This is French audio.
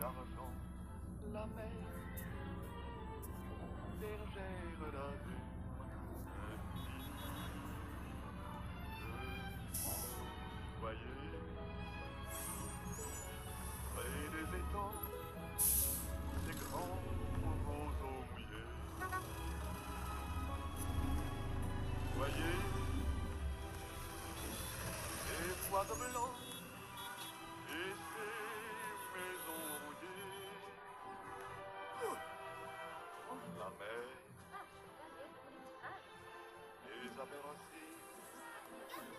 d'argent, la mer, bergère d'azur, voyez, près des étangs, des grands roseaux mouillés. Voyez, les bois blancs et La mer, les